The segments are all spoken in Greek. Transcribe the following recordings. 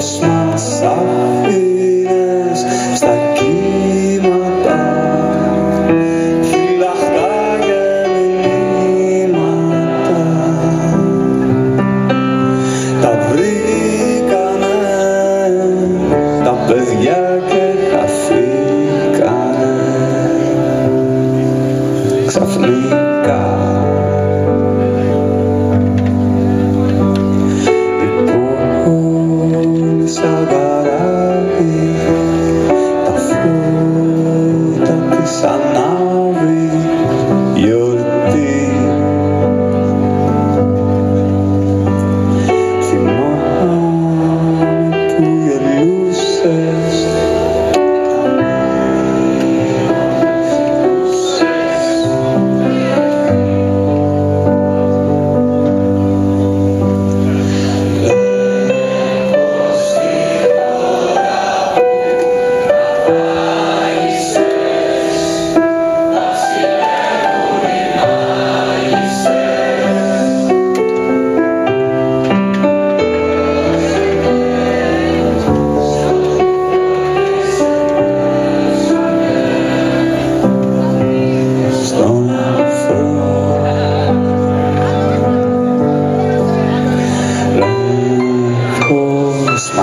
Μα μας στα κύματα. Φυλαχτά και μηνύματα. Τα βρήκανε τα παιδιά και τα φύγανε ξαφνικά I'm not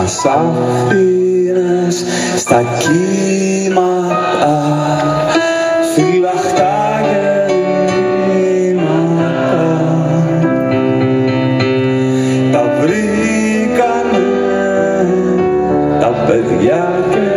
Σαφήνες στα κύματα φυλαχτά γεννήματα. Τα βρήκανε τα παιδιά και